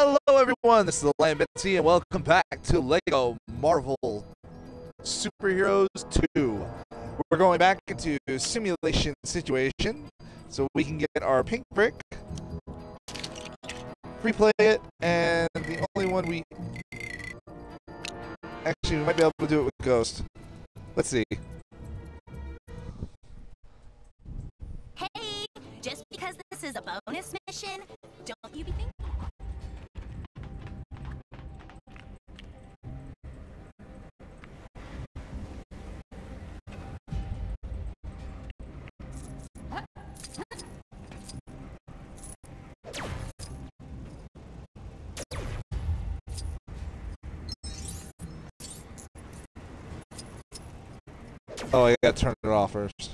Hello, everyone. This is the Lion and welcome back to Lego Marvel Superheroes 2. We're going back into simulation situation so we can get our pink brick, replay it, and the only one we actually we might be able to do it with Ghost. Let's see. Hey, just because this is a bonus mission, don't you be thinking? Oh, I gotta turn it off first.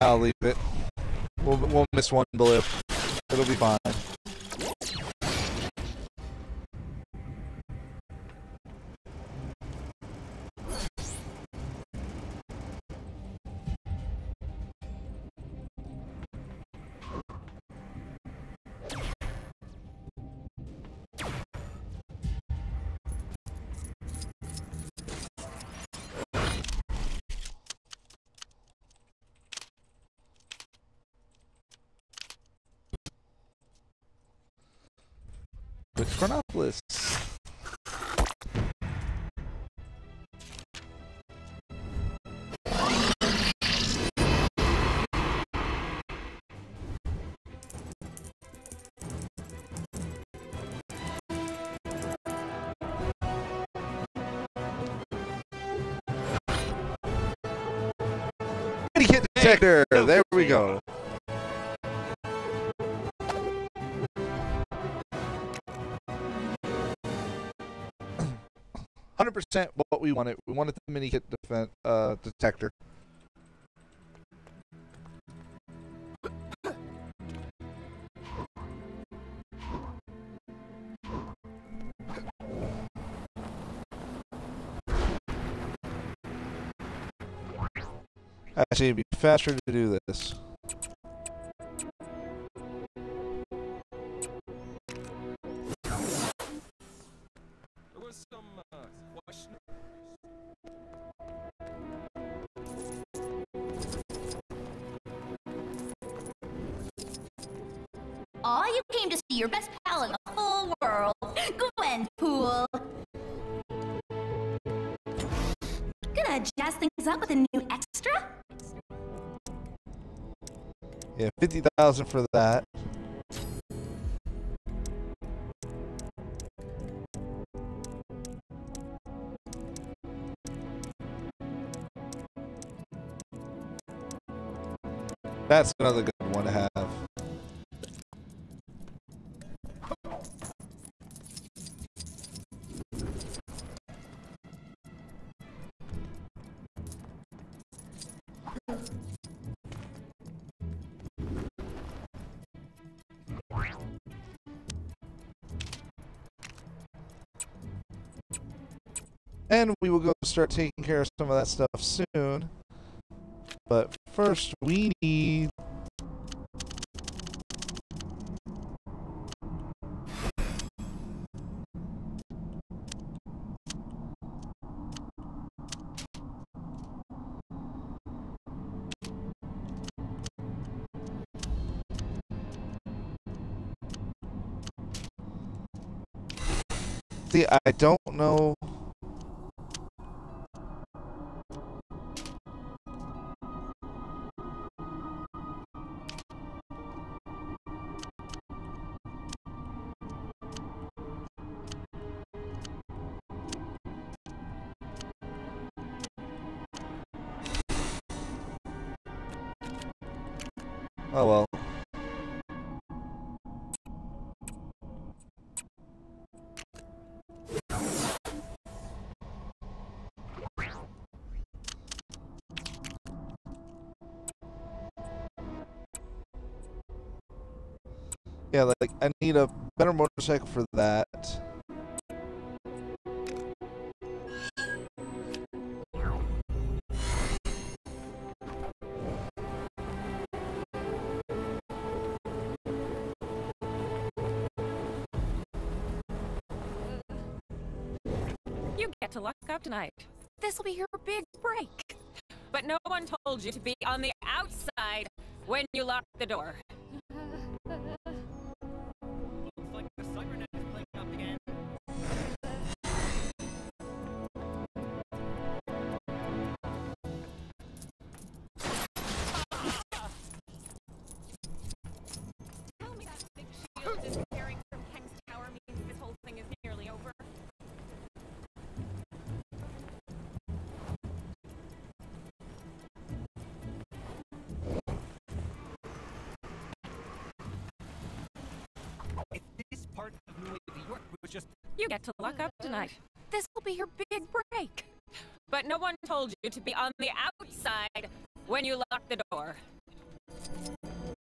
I'll leave it. We'll, we'll miss one blip. It'll be fine. 100% what we wanted. We wanted the mini hit defense uh, detector. Actually, it'd be faster to do this. Aw, you came to see your best pal in the whole world, Gwenpool. Gonna jazz things up with a new extra? Yeah, fifty thousand for that. That's another good one to have. And we will go start taking care of some of that stuff soon. But first, we need. See, I don't know. Oh well. Yeah, like I need a better motorcycle for that. You get to luck up tonight. This'll be your big break. But no one told you to be on the outside when you lock the door. You get to lock up tonight. This'll be your big break. But no one told you to be on the outside when you lock the door.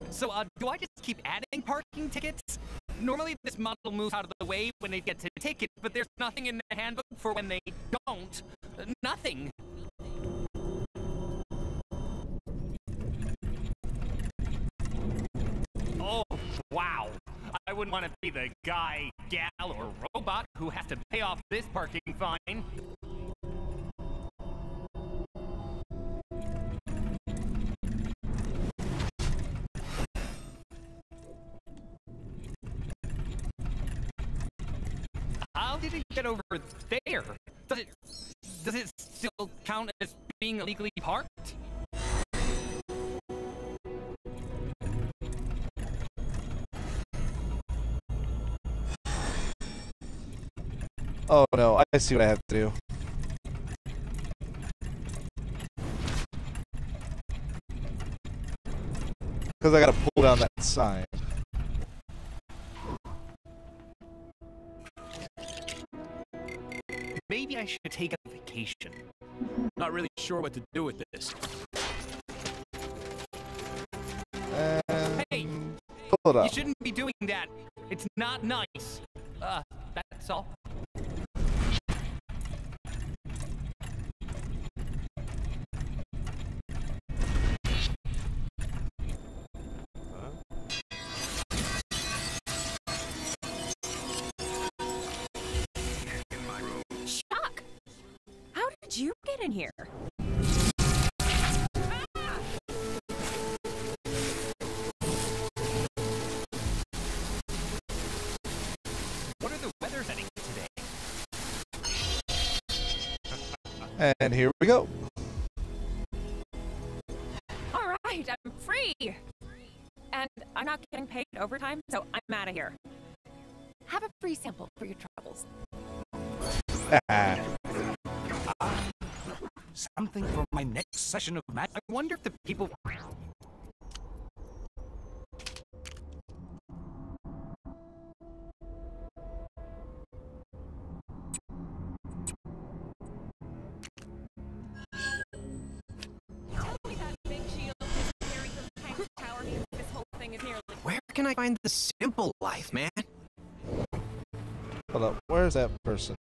So, uh, do I just keep adding parking tickets? Normally, this model moves out of the way when they get to the ticket, but there's nothing in the handbook for when they don't. Uh, nothing. Oh, wow. I wouldn't want to be the guy, gal, or robot who has to pay off this parking fine. How did it get over there? Does it does it still count as being illegally parked? Oh no, I see what I have to do. Because I gotta pull down that sign. Maybe I should take a vacation. Not really sure what to do with this. And Hey, pull it You shouldn't be doing that. It's not nice. Uh, that's all. You get in here? What are the weather settings today? And here we go. All right, I'm free. And I'm not getting paid overtime, so I'm out of here. Have a free sample for your troubles. Ah. Something for my next session of math. I wonder if the people. Tell me that big shield is carrying from Kang's Tower means this whole thing is nearly Where can I find the simple life, man? Hold up. Where's that person?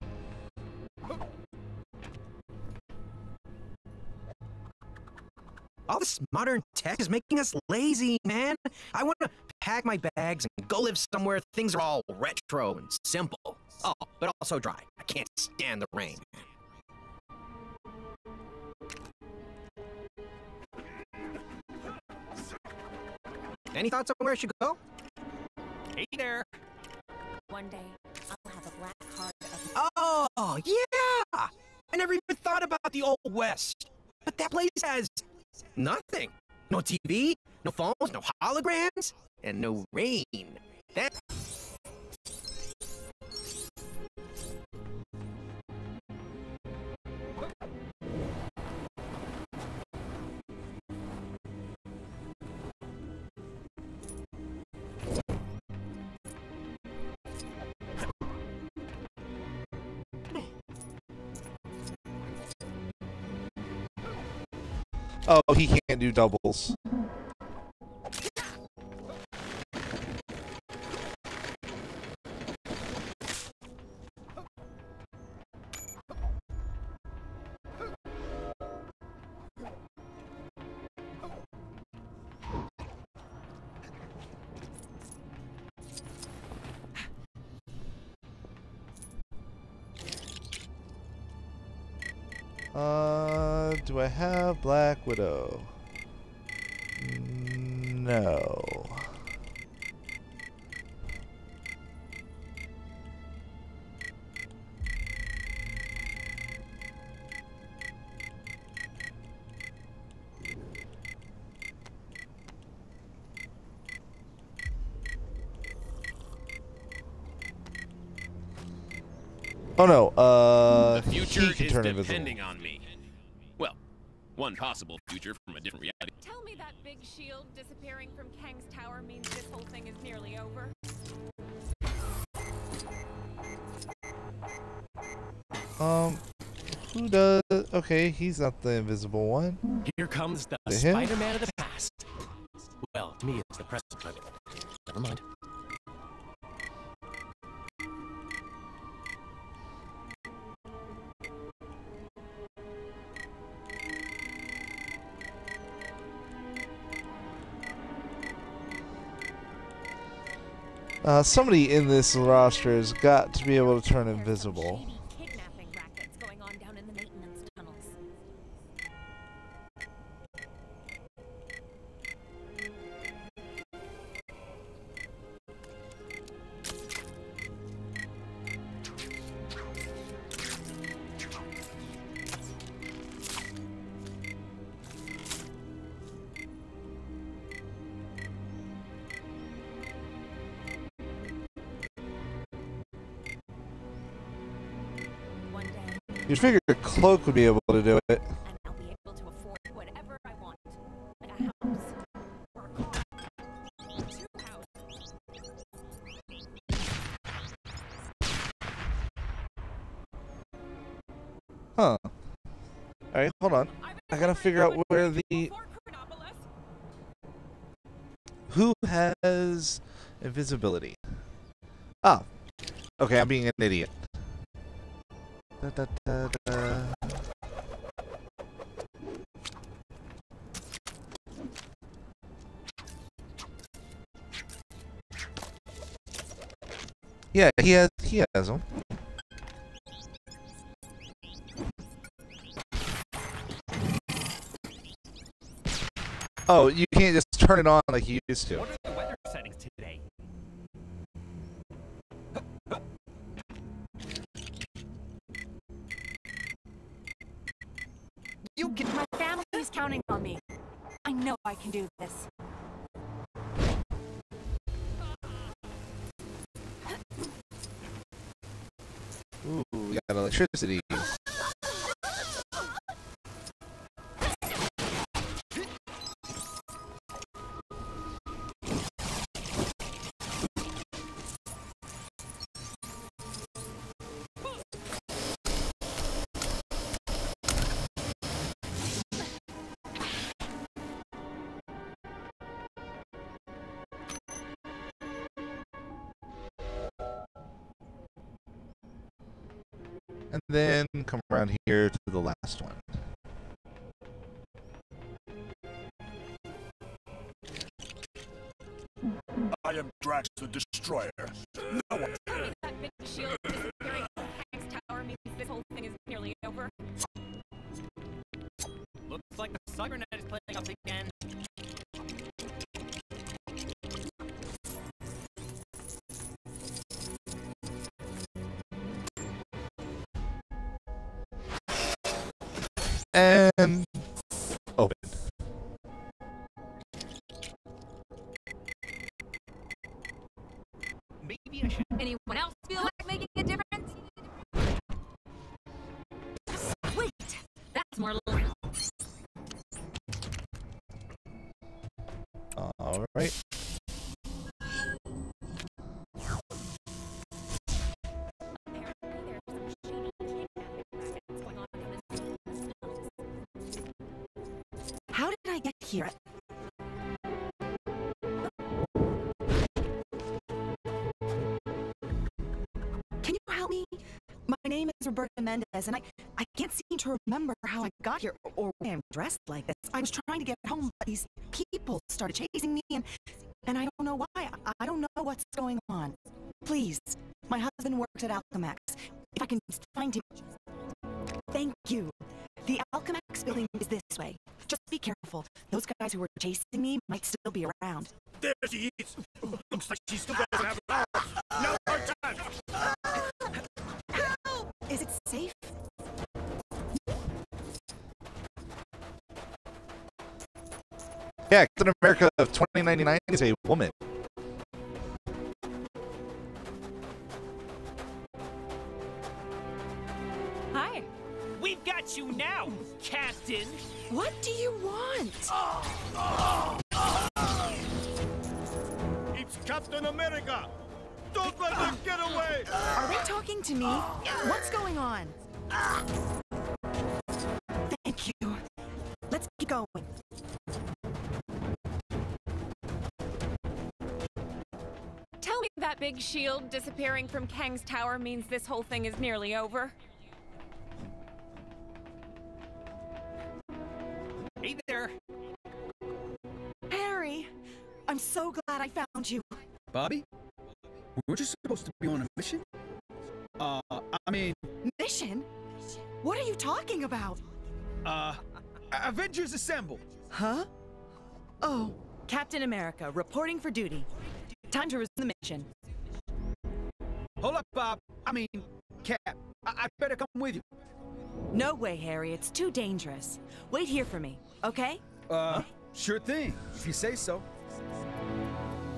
All this modern tech is making us lazy, man. I want to pack my bags and go live somewhere things are all retro and simple. Oh, but also dry. I can't stand the rain. Any thoughts on where I should go? Hey there. One day, I'll have a black heart of Oh, yeah! I never even thought about the Old West. But that place has nothing. No TV, no phones, no holograms, and no rain. That Oh, he can't do doubles. Future he can is turn invisible. depending on me. Well, one possible future from a different reality. Tell me that big shield disappearing from Kang's tower means this whole thing is nearly over. Um, who does? Okay, he's not the invisible one. Here comes the Spider-Man of the past. Well, to me, it's the present, but never mind. Uh, somebody in this roster has got to be able to turn invisible. Day, You'd figure Cloak would be able to do it. Huh. Alright, hold on. I gotta figure out where the who has invisibility. Ah. Okay, I'm being an idiot. Da, da, da, da. Yeah, he has he has them. Oh, you can't just turn it on like you used to. You can. My family is counting on me. I know I can do this. Ooh, we got electricity. Then come around here to the last one. I am Drax the Destroyer. No one Tell me that big shield disappearing from Kang's tower means this whole thing is nearly over. Looks like the cybernet is playing up again. And name is Roberta Mendez, and I, I can't seem to remember how I got here or, why I'm dressed like this. I was trying to get home, but these people started chasing me, and, and I don't know why. I, I don't know what's going on. Please, my husband works at Alchemax. If I can find him. Thank you. The Alchemax building is this way. Just be careful. Those guys who were chasing me might still be around. There she is. Looks like she's still gonna have hours. Now her time. Yeah, Captain America of 2099 is a woman. Hi. We've got you now, Captain. What do you want? It's Captain America. Don't let them get away. Are they talking to me? What's going on? Thank you. Let's keep going. That big shield disappearing from Kang's tower means this whole thing is nearly over. Hey there. Harry, I'm so glad I found you. Bobby? Weren't you supposed to be on a mission? Uh, I mean, Mission? What are you talking about? uh, Avengers Assemble! Huh? Oh, Captain America, reporting for duty. Time to resume the mission. Hold up, Bob. I mean, Cap. I, I better come with you. No way, Harry. It's too dangerous. Wait here for me, okay? Uh, sure thing, if you say so.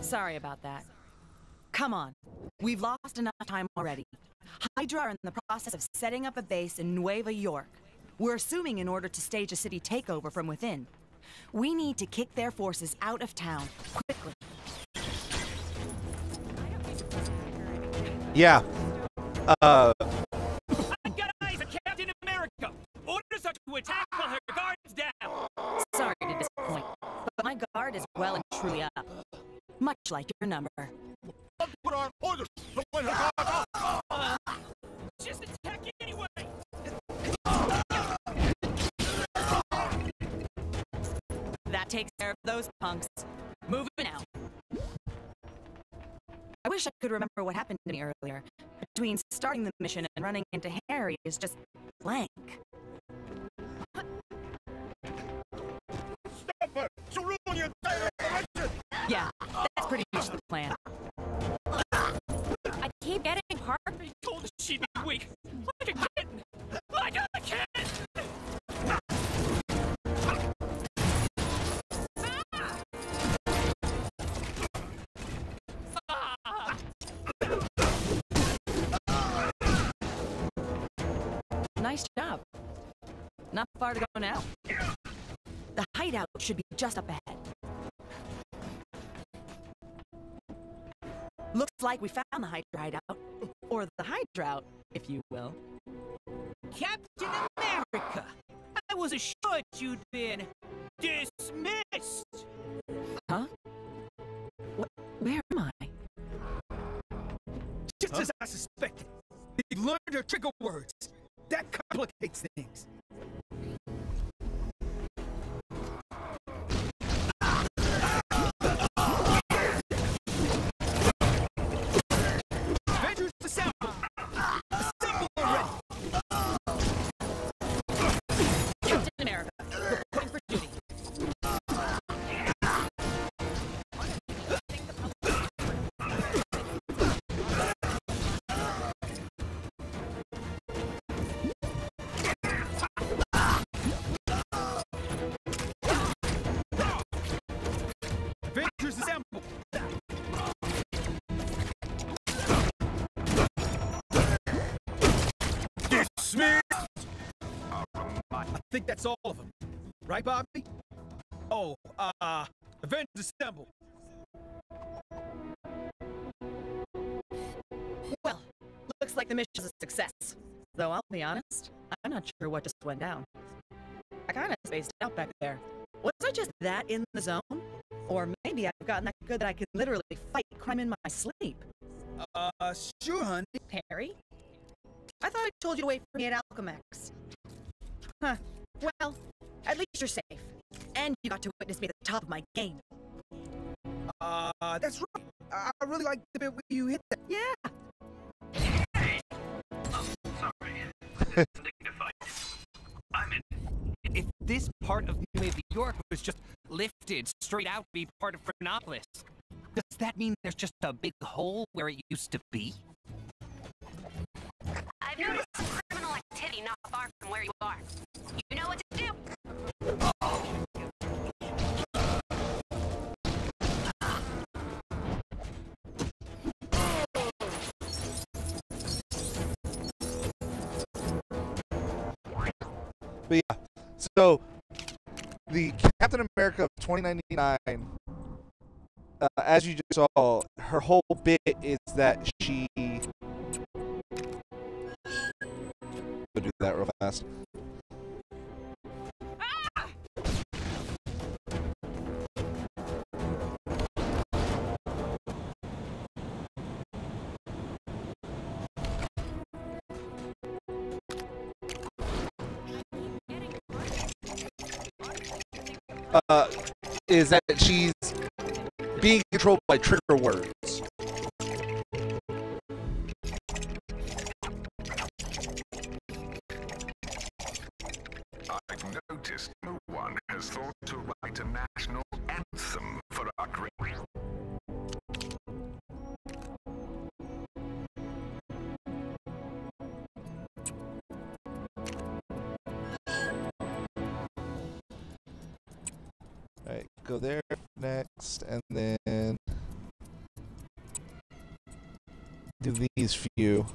Sorry about that. Come on. We've lost enough time already. Hydra are in the process of setting up a base in Nueva York. We're assuming in order to stage a city takeover from within. We need to kick their forces out of town, quickly. Yeah. Uh, I've got eyes on Captain America. Orders are to attack while her guard's down. Sorry to disappoint, but my guard is well and truly up. Much like your number. Orders. But guard up. Just attack anyway. That takes care of those punks. Moving out. I wish I could remember what happened to me earlier. Between starting the mission and running into Harry is just blank. Stop her. She'll ruin the entire. Yeah, that's pretty much the plan. I keep getting part I told her she'd be weak. Nice job. Not far to go now. The hideout should be just up ahead. Looks like we found the hideout. Or the Hydra, if you will. Captain America! I was assured you'd been dismissed! Huh? What, where am I? Just as I suspected. You've learned her trigger words. That complicates things. Think that's all of them. Right, Bobby? Oh, uh, Avengers assemble! Well, looks like the mission's a success. Though I'll be honest, I'm not sure what just went down. I kinda spaced out back there. Was I just that in the zone? Or maybe I've gotten that good that I can literally fight crime in my sleep. Uh, sure, honey. Harry? I thought I told you to wait for me at Alchemax. Huh. Well, at least you're safe. And you got to witness me at the top of my game. Uh, that's right. I I really like the bit where you hit that. Yeah. Sorry. If this part of New York was just lifted straight out to be part of Chronopolis, does that mean there's just a big hole where it used to be? Activity not far from where you are. You know what to do. But yeah, so the Captain America of 2099, uh, as you just saw, her whole bit is that she. Do that real fast. Uh, is that she's being controlled by trigger words. Has thought to write a national anthem for our great. Alright, go there next, and then do these few.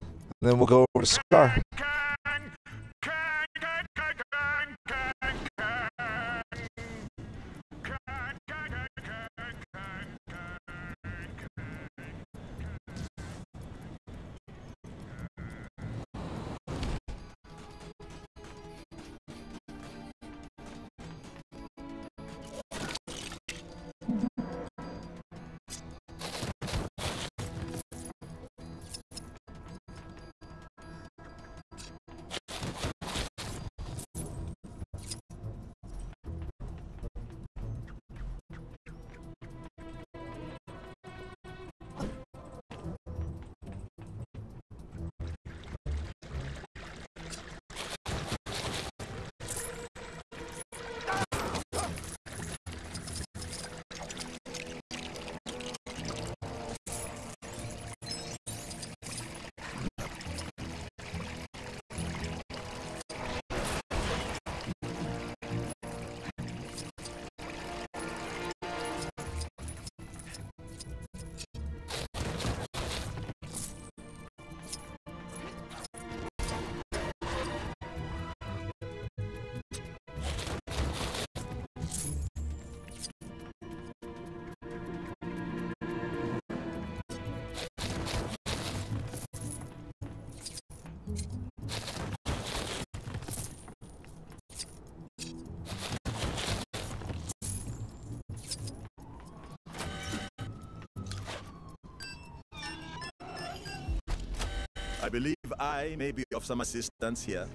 And then we'll go over to Sakaar. I believe I may be of some assistance here.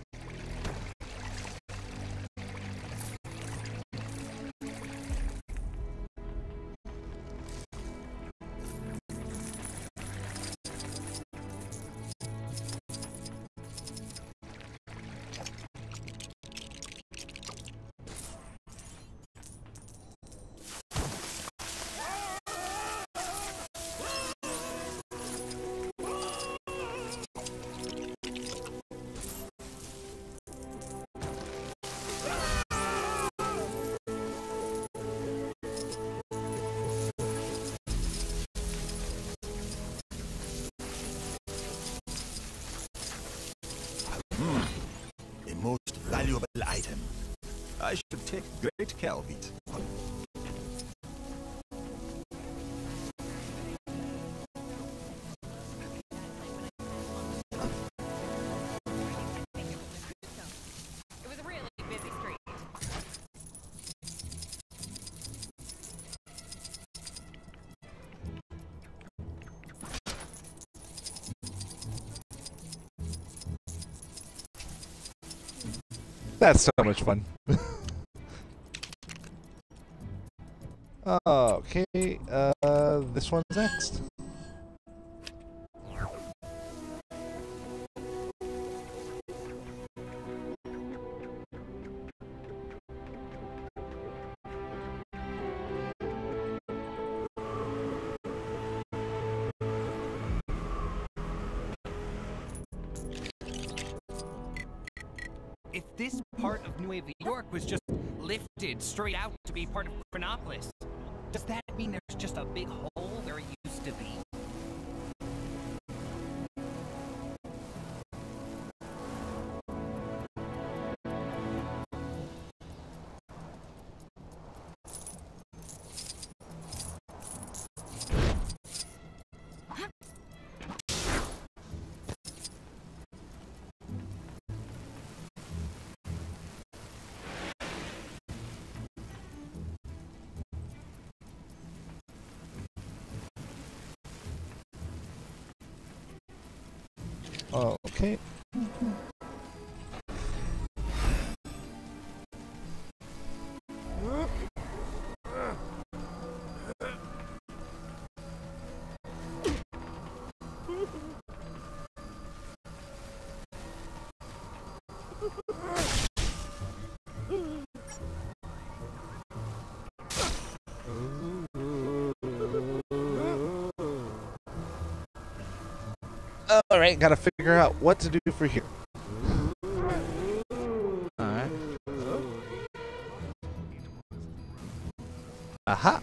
That's so much fun. okay, uh, this one's next. If this part of Nueva York was just lifted straight out to be part of Chronopolis, does that mean there's just a big hole where it used to be? Okay. Right, gotta figure out what to do for here. All right. Aha.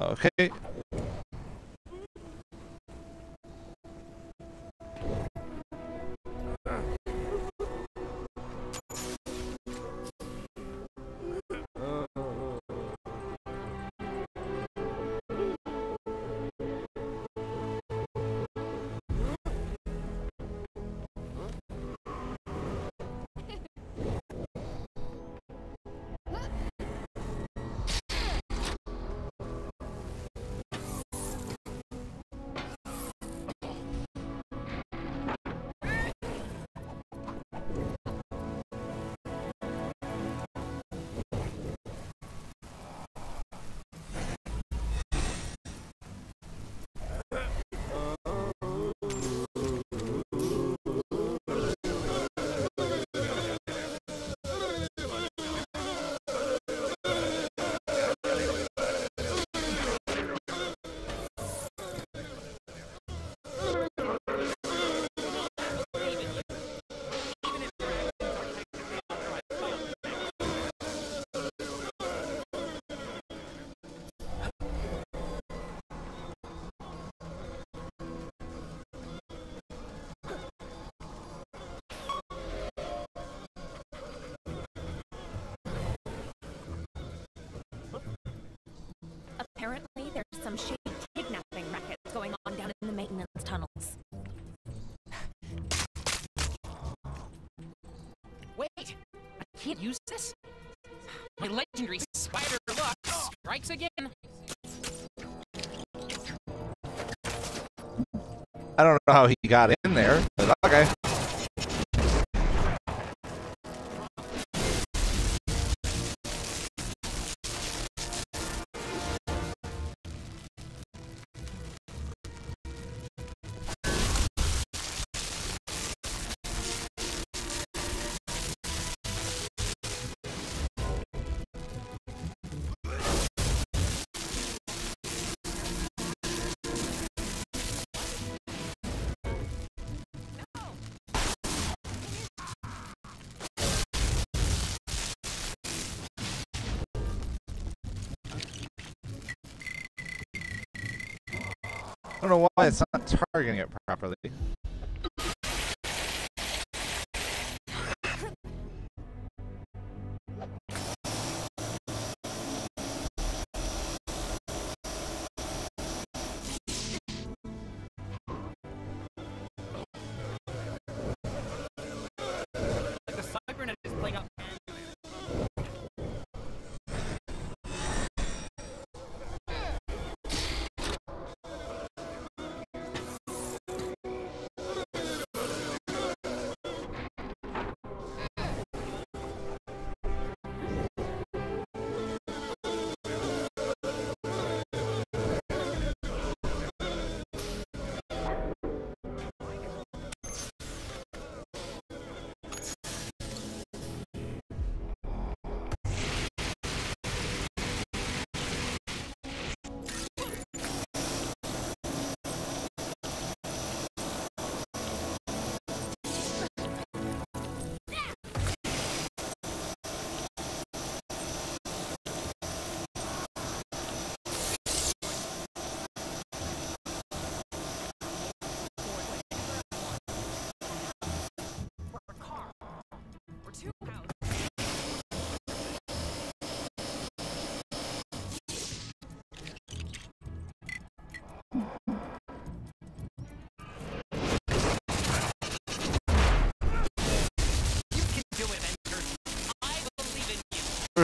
Okay. Some shady kidnapping racket going on down in the maintenance tunnels. Wait, I can't use this? My legendary spider luck strikes again. I don't know how he got in there, but okay. Know why it's not targeting it properly.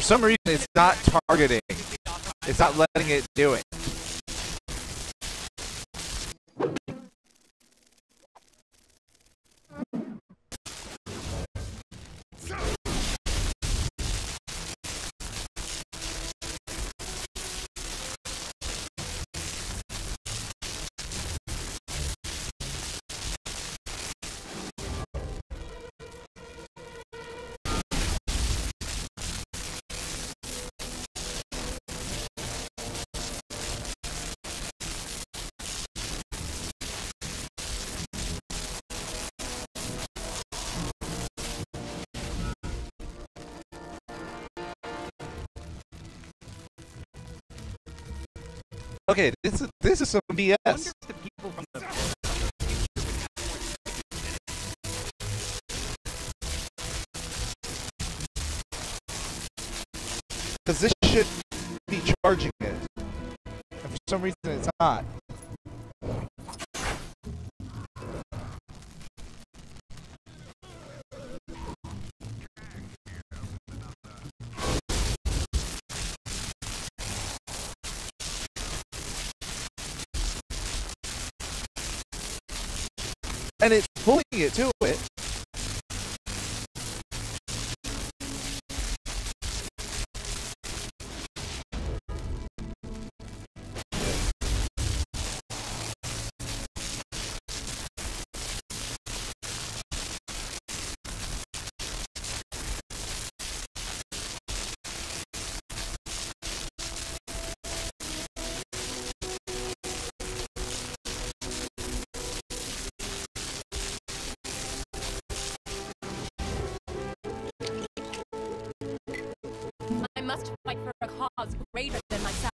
For some reason, it's not targeting. It's not letting it do it. Okay, this is this is some BS. Because this should be charging it. And for some reason it's not. And it's pulling it to must fight for a cause greater than myself.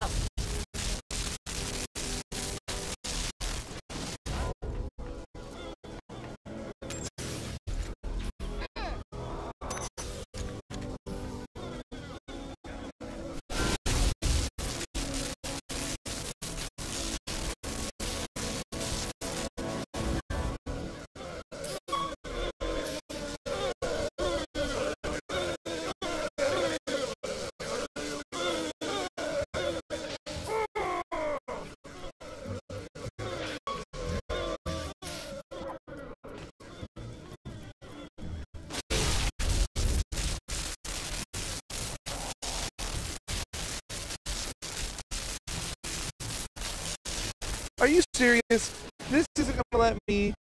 Are you serious? This isn't gonna let me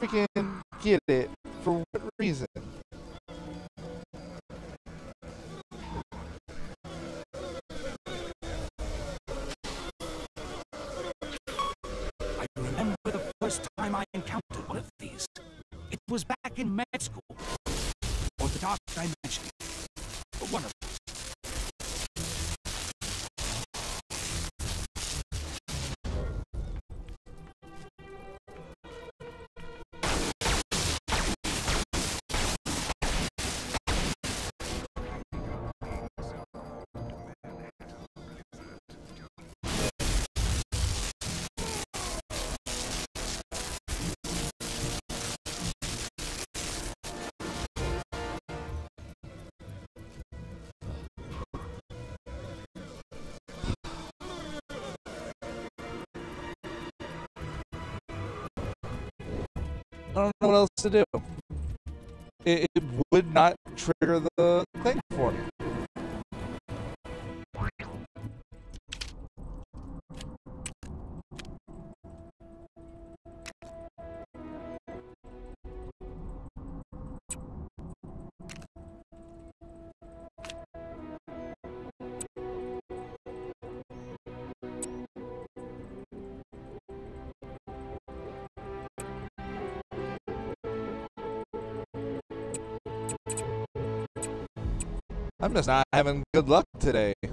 freaking get it. Don't know what else to do. It, it would not trigger the thing for me. I'm just not having good luck today. You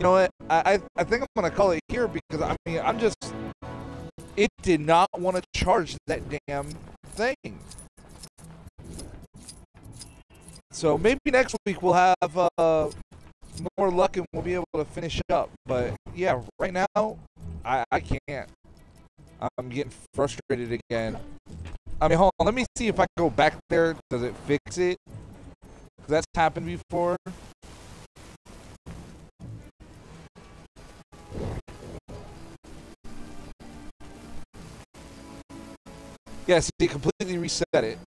know what? I, I think I'm gonna call it here because I mean I'm just it did not want to charge that damn thing. So maybe next week we'll have uh, more luck and we'll be able to finish it up. But yeah, right now I, I can't. I'm getting frustrated again. I mean, hold on. Let me see if I go back there. Does it fix it? that's happened before. Yes, it completely reset it.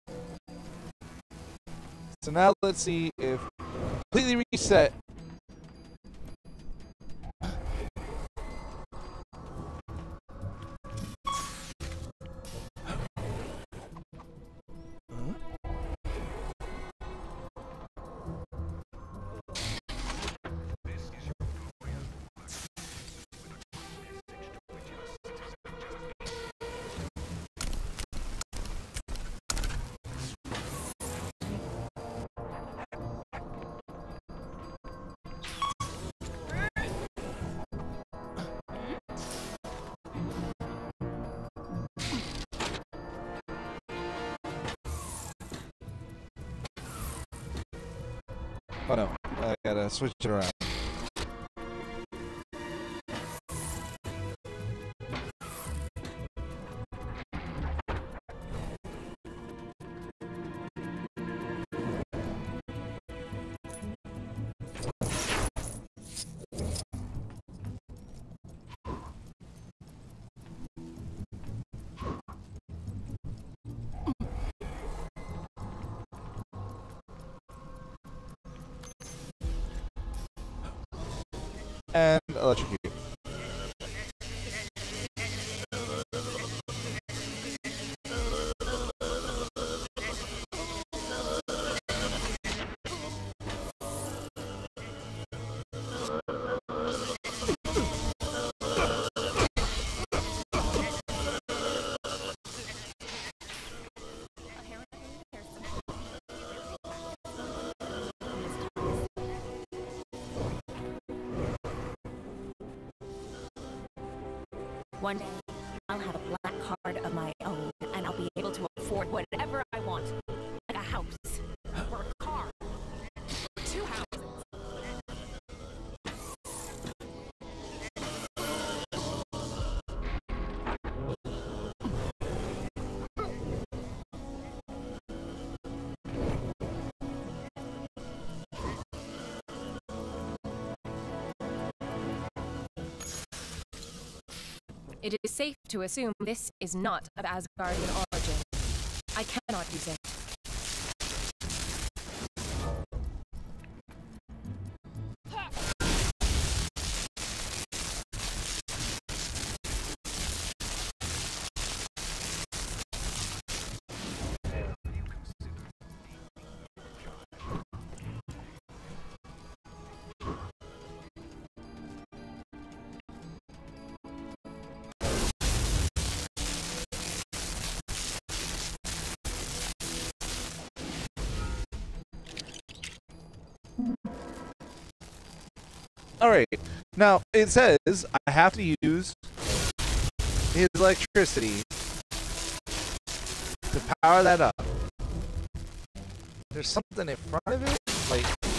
So now let's see if completely reset. Oh no, I gotta switch it around. One It is safe to assume this is not of Asgardian origin. I cannot use it. All right. Now it says I have to use his electricity to power that up. There's something in front of it, like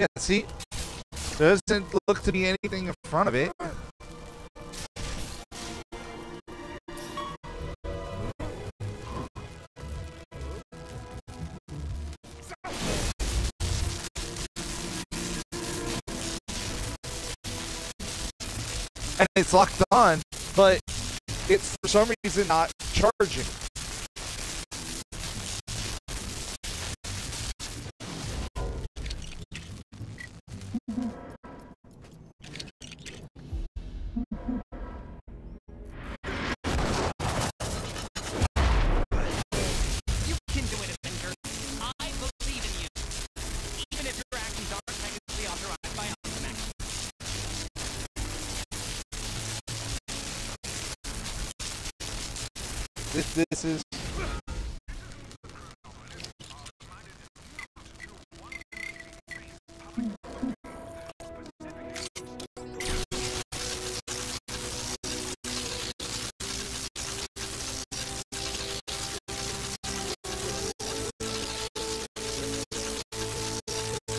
Yeah, see? Doesn't look to be anything in front of it. And it's locked on, but it's for some reason not charging. This, is.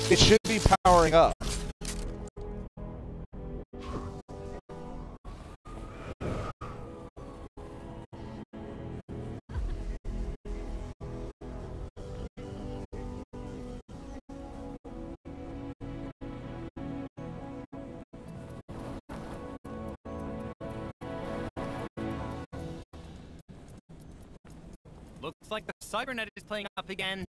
It should be powering up. Like the cybernet is playing up again.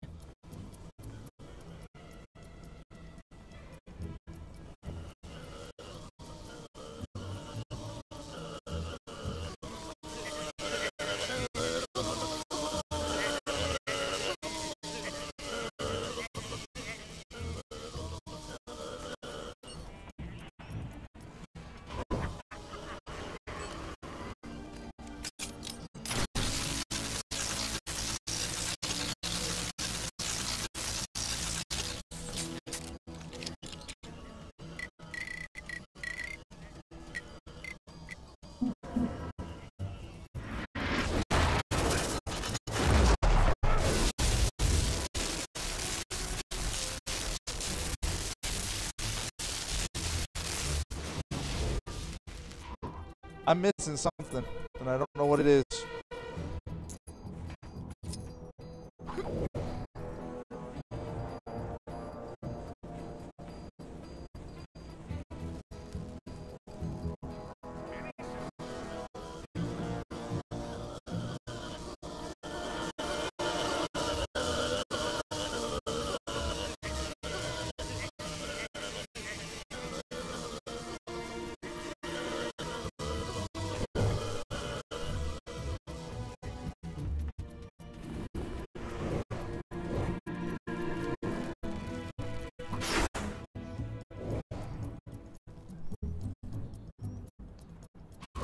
I'm missing something, and I don't know what it is.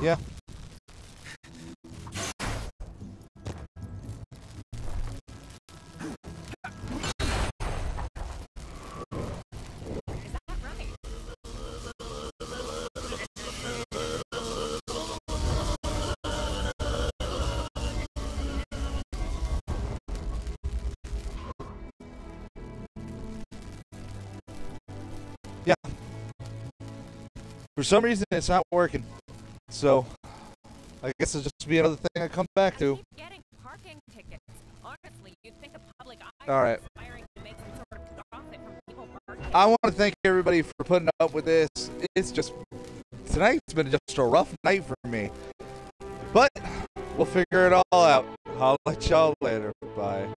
Yeah. For some reason, it's not working. So, I guess it'll just be another thing I come back to. Getting parking tickets. Honestly, you'd think the public eye All right. is aspiring to make some sort of profit from people parking. I want to thank everybody for putting up with this. It's just tonight's been just a rough night for me, but we'll figure it all out. I'll let y'all later. Bye.